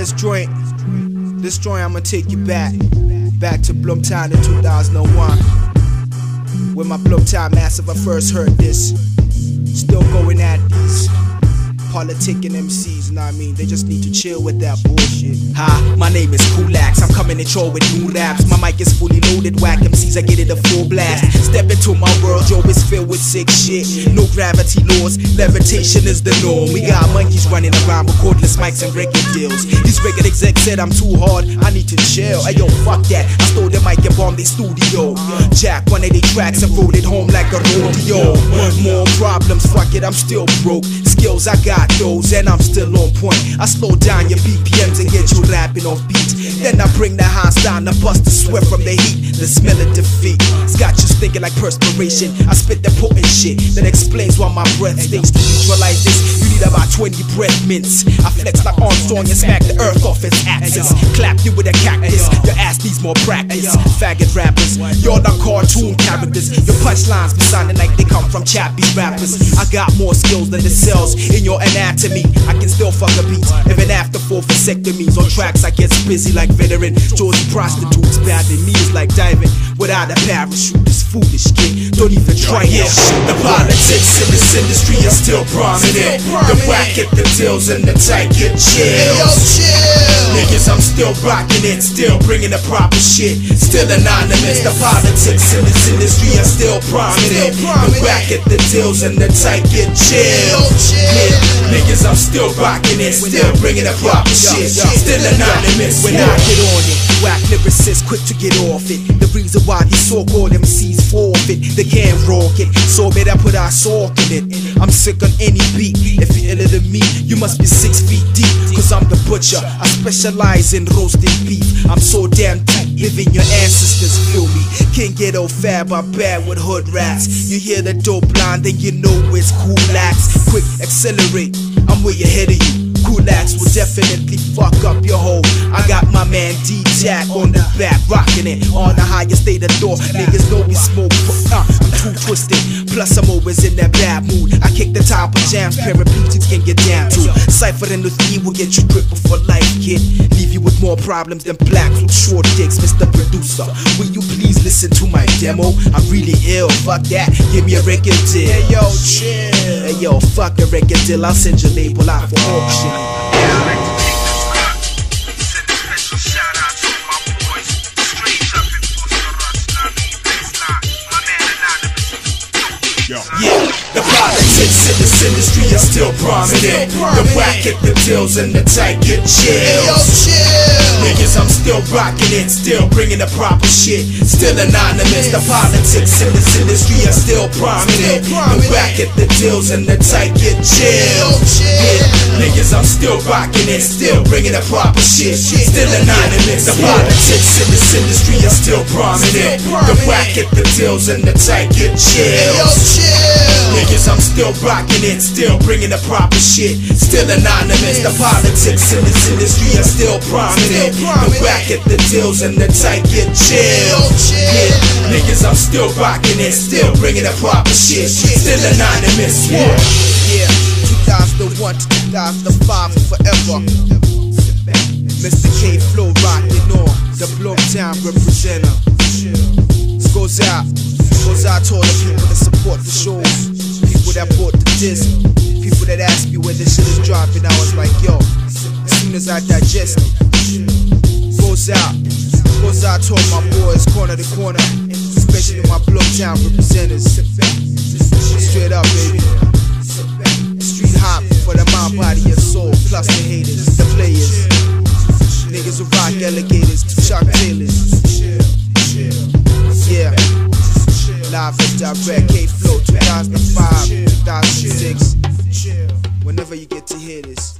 this joint, this joint, I'ma take you back, back to Blumtown in 2001. When my Blumtown Massive, I first heard this. Still going at these politicking MCs, know what I mean? They just need to chill with that bullshit. Hi, my name is Kulax. I'm coming at y'all with new raps. My mic is fully loaded, whack MCs, I get it a full blast. Step into my world, yo, it's filled with sick shit. No gravity laws, levitation is the norm. We got monkeys running around with cordless mics and record deals. These record execs said I'm too hard, I need to chill. Hey yo, fuck that. I stole the mic and bombed the studio. Jack one of their tracks and rode it home like a rodeo. More problems, fuck it, I'm still broke. Skills I got those, and I'm still on point. I slow down your BPMs and get you rapping off beat. Then I bring the highs down to bust the sweat from the heat. The smell of defeat. It's got you stinking like perspiration. I spit the potent shit that explains why my breath stinks. To neutralize this, you need about 20 breath mints. I flex like Armstrong and smack the earth off its axis. Clap you with a cactus. Your ass needs more practice. Faggot rappers, you're the cartoon characters. Your punchlines be sounding like they come from chappy rappers. I got more skills than the cells in your anatomy. I can still fuck a beat, even after four vasectomies. On tracks, I get busy like veteran. Georgie prostitutes, badly me is like diving without a parachute. Foolish kid, don't even try it. The politics in this industry are still prominent. The whack at the deals and the tight get chills. Niggas, I'm still rocking it, still bringing the proper shit. Still anonymous. The politics in this industry are still prominent. The whack at the deals and the tight get chills. Yeah, niggas, I'm still rocking it, still bringing the proper shit. Still anonymous. When I get on it, whack lyricists quick to get off it. The reason why these so-called MCs forfeit, they can't rock it. So better put our soul in it. I'm sick on any beat. If you're iller than me, you must be six feet deep. Cause I'm the butcher. I specialize in roasting beef. I'm so damn deep, living your ancestors feel me. Can't get old fab, I'm bad with hood rats. You hear the dope line, then you know it's cool lax. Quick, accelerate. I'm way ahead of you. Kulax will definitely fuck up your hoe. I got my man D Jack on the back, rocking it on the highest state of door. Niggas know we smoke, too twisted. Plus, I'm always in that bad mood. I kick the top of jams, paraplegics can get down to. Ciphering with me will get you crippled for life, kid. Leave you with more problems than blacks with short dicks, Mr. Producer. Will you please listen to my demo? I'm really ill, fuck that. Give me a record deal. Hey yo, chill. Hey yo, fuck a record deal. I'll send your label out for auction. In this industry are still prominent. The whack at the deals and the tight get chills. Niggas, I'm still rocking it, still bringing the proper shit. Still anonymous. The politics in this industry are still prominent. The whack at the deals and the tight get chills. Yeah, niggas, I'm still rocking it, still bringing the proper shit. Still anonymous. The politics in this industry are still prominent. The whack at the deals and the tight get chills. Niggas, I'm still rocking it, still bringing the proper shit. Still anonymous. The politics in this industry are still prominent. The whack at the deals and the tight get chills. Yeah, niggas, I'm still rocking it, still bringing the proper shit. Still anonymous. Yeah. Yeah, 2001 to 2005 forever. Mr. K Flow rocking on the Blumtown representative. This goes out, goes out to all the people that support the shows, people that bought the disc, people that ask me when this shit is dropping. I was like, yo, as soon as I digest it, goes out, goes out to all my boys, corner to corner, especially my Blumtown representatives. Straight up, baby. Live and direct, K Flow 2005, 2006. Whenever you get to hear this.